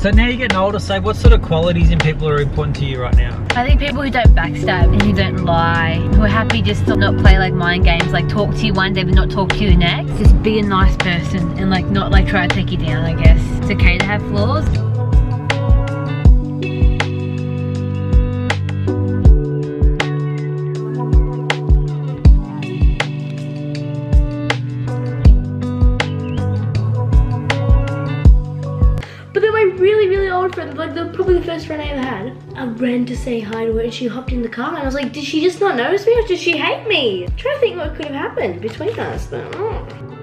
So now you're getting older, say what sort of qualities in people are important to you right now? I think people who don't backstab and who don't lie, who are happy just to not play like mind games, like talk to you one day but not talk to you next. Just be a nice person and like not like try to take you down, I guess. It's okay to have flaws. Really, really old friend, like the probably the first friend I ever had, I ran to say hi to her and she hopped in the car and I was like, did she just not notice me or did she hate me? I'm trying to think what could have happened between us, but oh.